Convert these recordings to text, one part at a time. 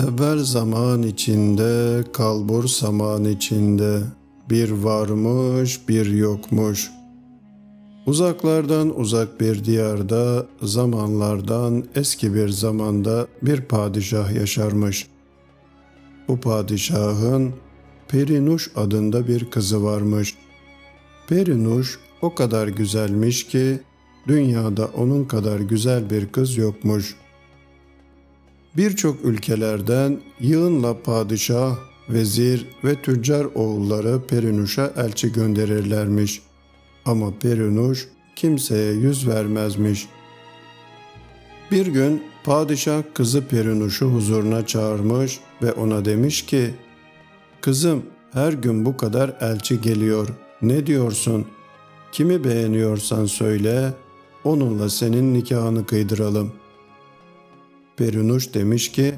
Evvel zaman içinde, kalbur zaman içinde, bir varmış bir yokmuş. Uzaklardan uzak bir diyarda, zamanlardan eski bir zamanda bir padişah yaşarmış. Bu padişahın Perinuş adında bir kızı varmış. Perinuş o kadar güzelmiş ki dünyada onun kadar güzel bir kız yokmuş. Birçok ülkelerden yığınla padişah, vezir ve tüccar oğulları Perinuş'a elçi gönderirlermiş. Ama Perinuş kimseye yüz vermezmiş. Bir gün padişah kızı Perinuş'u huzuruna çağırmış ve ona demiş ki, ''Kızım her gün bu kadar elçi geliyor. Ne diyorsun? Kimi beğeniyorsan söyle, onunla senin nikahını kıydıralım.'' Perinuş demiş ki,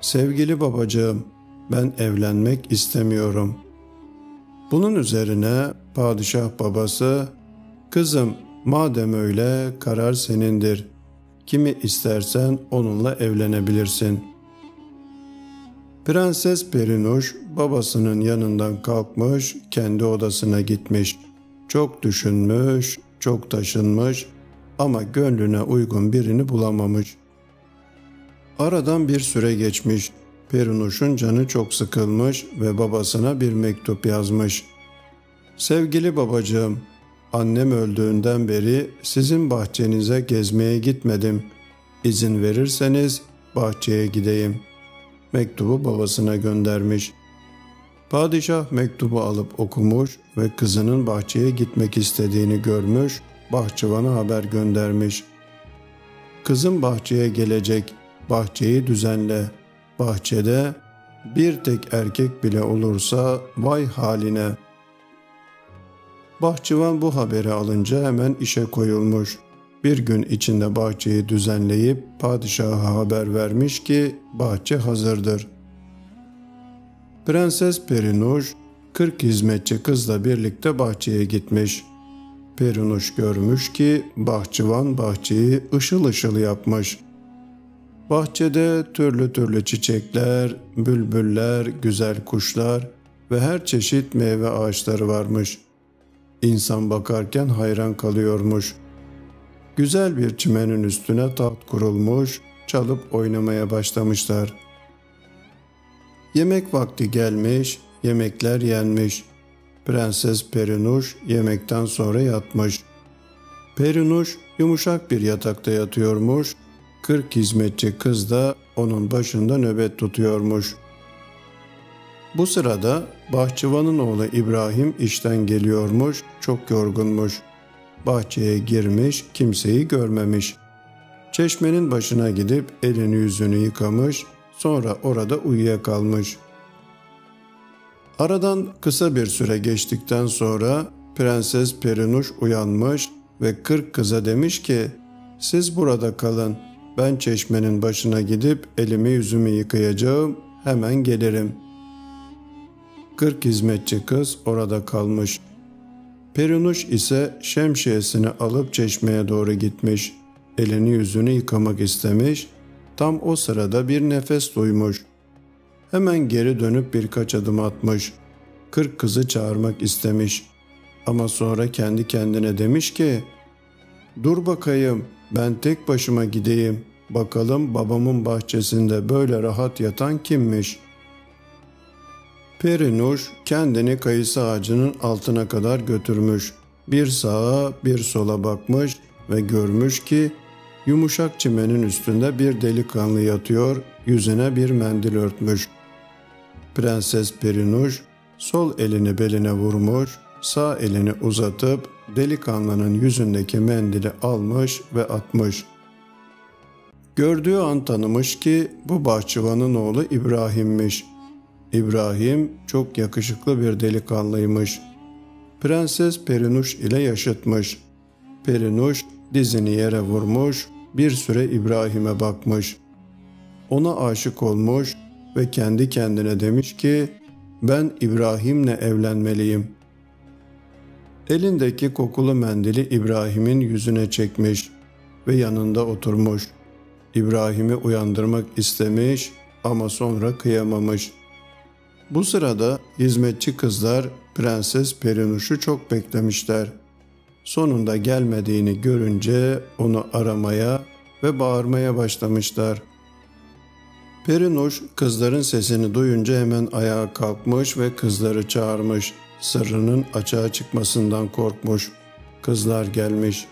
''Sevgili babacığım, ben evlenmek istemiyorum.'' Bunun üzerine padişah babası, ''Kızım, madem öyle karar senindir. Kimi istersen onunla evlenebilirsin.'' Prenses Perinuş babasının yanından kalkmış, kendi odasına gitmiş. Çok düşünmüş, çok taşınmış ama gönlüne uygun birini bulamamış. Aradan bir süre geçmiş. Perunuş'un canı çok sıkılmış ve babasına bir mektup yazmış. Sevgili babacığım, annem öldüğünden beri sizin bahçenize gezmeye gitmedim. İzin verirseniz bahçeye gideyim. Mektubu babasına göndermiş. Padişah mektubu alıp okumuş ve kızının bahçeye gitmek istediğini görmüş, bahçıvana haber göndermiş. Kızım bahçeye gelecek, bahçeyi düzenle. Bahçede bir tek erkek bile olursa vay haline. Bahçıvan bu haberi alınca hemen işe koyulmuş. Bir gün içinde bahçeyi düzenleyip padişaha haber vermiş ki bahçe hazırdır. Prenses Perinuş 40 hizmetçi kızla birlikte bahçeye gitmiş. Perinuş görmüş ki bahçıvan bahçeyi ışıl ışıl yapmış.'' Bahçede türlü türlü çiçekler, bülbüller, güzel kuşlar ve her çeşit meyve ağaçları varmış. İnsan bakarken hayran kalıyormuş. Güzel bir çimenin üstüne taht kurulmuş, çalıp oynamaya başlamışlar. Yemek vakti gelmiş, yemekler yenmiş. Prenses Perinuş yemekten sonra yatmış. Perinuş yumuşak bir yatakta yatıyormuş, Kırk hizmetçi kız da onun başında nöbet tutuyormuş. Bu sırada bahçıvanın oğlu İbrahim işten geliyormuş, çok yorgunmuş. Bahçeye girmiş, kimseyi görmemiş. Çeşmenin başına gidip elini yüzünü yıkamış, sonra orada uyuyakalmış. Aradan kısa bir süre geçtikten sonra Prenses Perinuş uyanmış ve kırk kıza demiş ki, siz burada kalın, ben çeşmenin başına gidip elimi yüzümü yıkayacağım, hemen gelirim. Kırk hizmetçi kız orada kalmış. Perinuş ise şemsiyesini alıp çeşmeye doğru gitmiş. Elini yüzünü yıkamak istemiş. Tam o sırada bir nefes duymuş. Hemen geri dönüp birkaç adım atmış. Kırk kızı çağırmak istemiş. Ama sonra kendi kendine demiş ki, ''Dur bakayım, ben tek başıma gideyim. Bakalım babamın bahçesinde böyle rahat yatan kimmiş? Perinuş kendini kayısı ağacının altına kadar götürmüş. Bir sağa bir sola bakmış ve görmüş ki yumuşak çimenin üstünde bir delikanlı yatıyor, yüzüne bir mendil örtmüş. Prenses Perinuş sol elini beline vurmuş, sağ elini uzatıp delikanlının yüzündeki mendili almış ve atmış. Gördüğü an tanımış ki bu bahçıvanın oğlu İbrahim'miş. İbrahim çok yakışıklı bir delikanlıymış. Prenses Perinuş ile yaşıtmış. Perinuş dizini yere vurmuş, bir süre İbrahim'e bakmış. Ona aşık olmuş ve kendi kendine demiş ki ben İbrahim'le evlenmeliyim. Elindeki kokulu mendili İbrahim'in yüzüne çekmiş ve yanında oturmuş.'' İbrahim'i uyandırmak istemiş ama sonra kıyamamış. Bu sırada hizmetçi kızlar Prenses Perinuş'u çok beklemişler. Sonunda gelmediğini görünce onu aramaya ve bağırmaya başlamışlar. Perinuş kızların sesini duyunca hemen ayağa kalkmış ve kızları çağırmış. Sırrının açığa çıkmasından korkmuş. Kızlar gelmiş.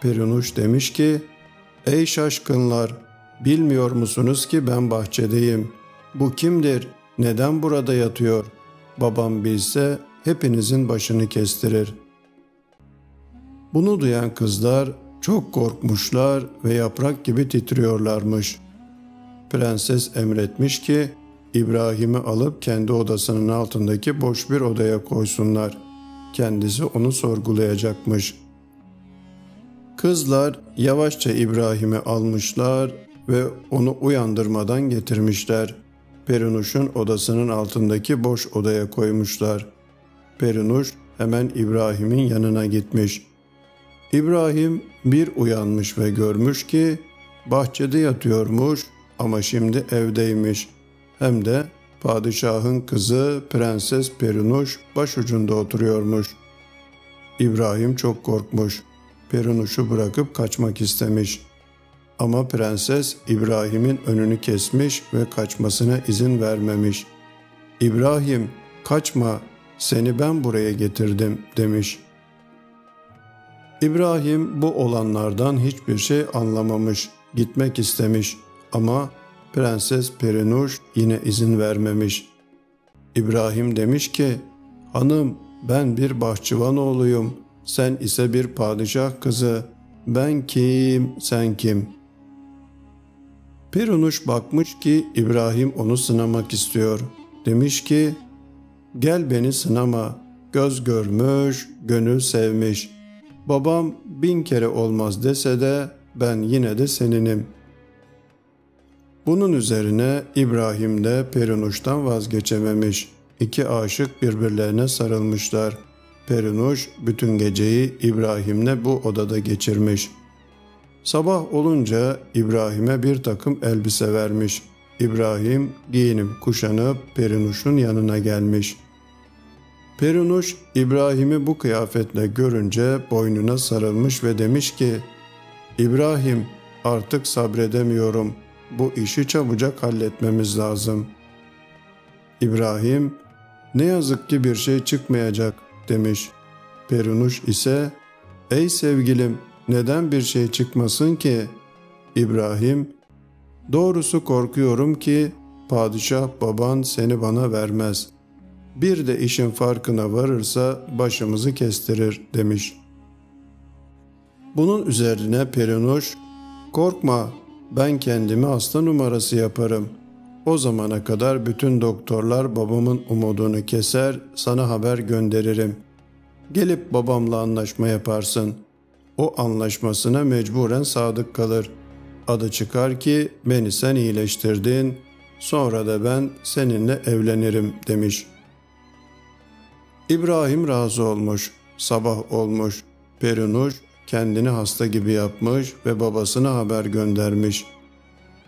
Perinuş demiş ki, ''Ey şaşkınlar, bilmiyor musunuz ki ben bahçedeyim? Bu kimdir? Neden burada yatıyor? Babam bilse hepinizin başını kestirir.'' Bunu duyan kızlar çok korkmuşlar ve yaprak gibi titriyorlarmış. Prenses emretmiş ki İbrahim'i alıp kendi odasının altındaki boş bir odaya koysunlar. Kendisi onu sorgulayacakmış. Kızlar yavaşça İbrahim'i almışlar ve onu uyandırmadan getirmişler. Perinuş'un odasının altındaki boş odaya koymuşlar. Perinuş hemen İbrahim'in yanına gitmiş. İbrahim bir uyanmış ve görmüş ki bahçede yatıyormuş ama şimdi evdeymiş. Hem de padişahın kızı Prenses Perinuş başucunda oturuyormuş. İbrahim çok korkmuş. Perinuş'u bırakıp kaçmak istemiş. Ama prenses İbrahim'in önünü kesmiş ve kaçmasına izin vermemiş. İbrahim kaçma seni ben buraya getirdim demiş. İbrahim bu olanlardan hiçbir şey anlamamış, gitmek istemiş ama Prenses Perinuş yine izin vermemiş. İbrahim demiş ki, hanım ben bir bahçıvan oğluyum, sen ise bir padişah kızı, ben kim, sen kim? Perinuş bakmış ki İbrahim onu sınamak istiyor. Demiş ki, gel beni sınama, göz görmüş, gönül sevmiş. Babam bin kere olmaz dese de ben yine de seninim.'' Bunun üzerine İbrahim de Perinuş'tan vazgeçememiş. İki aşık birbirlerine sarılmışlar. Perinuş bütün geceyi İbrahim'le bu odada geçirmiş. Sabah olunca İbrahim'e bir takım elbise vermiş. İbrahim giyinip kuşanıp Perinuş'un yanına gelmiş. Perinuş İbrahim'i bu kıyafetle görünce boynuna sarılmış ve demiş ki İbrahim artık sabredemiyorum bu işi çabucak halletmemiz lazım. İbrahim, ne yazık ki bir şey çıkmayacak demiş. Perunuş ise, ey sevgilim neden bir şey çıkmasın ki? İbrahim, doğrusu korkuyorum ki padişah baban seni bana vermez. Bir de işin farkına varırsa başımızı kestirir demiş. Bunun üzerine Perinuş, korkma ben kendimi hasta numarası yaparım. O zamana kadar bütün doktorlar babamın umudunu keser, sana haber gönderirim. Gelip babamla anlaşma yaparsın. O anlaşmasına mecburen sadık kalır. Adı çıkar ki beni sen iyileştirdin, sonra da ben seninle evlenirim demiş. İbrahim razı olmuş, sabah olmuş. Perinuş kendini hasta gibi yapmış ve babasına haber göndermiş.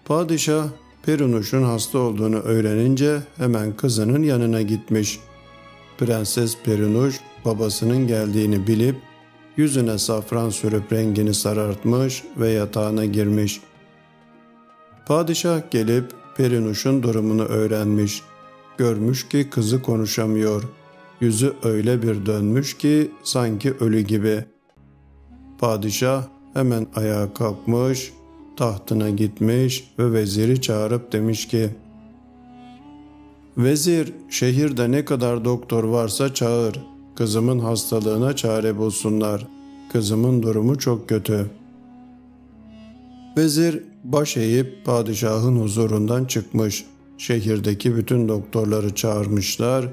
Padişah Perunuş'un hasta olduğunu öğrenince hemen kızının yanına gitmiş. Prenses Perinuş babasının geldiğini bilip yüzüne safran sürüp rengini sarartmış ve yatağına girmiş. Padişah gelip Perinuş'un durumunu öğrenmiş. Görmüş ki kızı konuşamıyor. Yüzü öyle bir dönmüş ki sanki ölü gibi. Padişah hemen ayağa kalkmış, tahtına gitmiş ve veziri çağırıp demiş ki Vezir şehirde ne kadar doktor varsa çağır. Kızımın hastalığına çare bulsunlar. Kızımın durumu çok kötü. Vezir baş eğip padişahın huzurundan çıkmış. Şehirdeki bütün doktorları çağırmışlar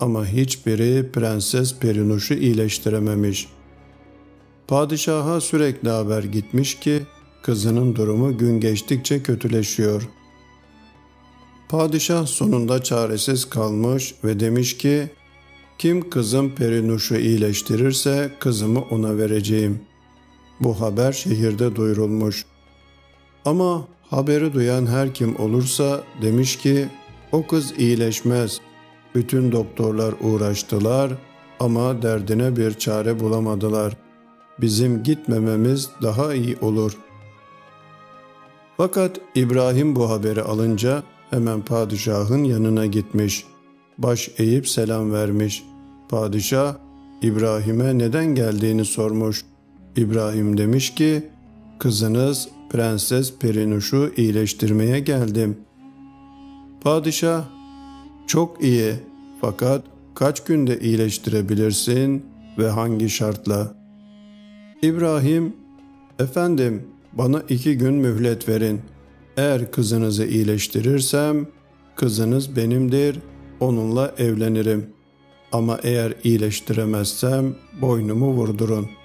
ama hiçbiri Prenses Perinuş'u iyileştirememiş.'' Padişaha sürekli haber gitmiş ki kızının durumu gün geçtikçe kötüleşiyor. Padişah sonunda çaresiz kalmış ve demiş ki kim kızım Perinuş'u iyileştirirse kızımı ona vereceğim. Bu haber şehirde duyurulmuş. Ama Haberi duyan her kim olursa demiş ki o kız iyileşmez. Bütün doktorlar uğraştılar ama derdine bir çare bulamadılar. Bizim gitmememiz daha iyi olur. Fakat İbrahim bu haberi alınca hemen padişahın yanına gitmiş. Baş eğip selam vermiş. Padişah İbrahim'e neden geldiğini sormuş. İbrahim demiş ki, kızınız Prenses Perinuş'u iyileştirmeye geldim. Padişah, çok iyi fakat kaç günde iyileştirebilirsin ve hangi şartla? İbrahim, efendim bana iki gün mühlet verin. Eğer kızınızı iyileştirirsem, kızınız benimdir, onunla evlenirim. Ama eğer iyileştiremezsem boynumu vurdurun.''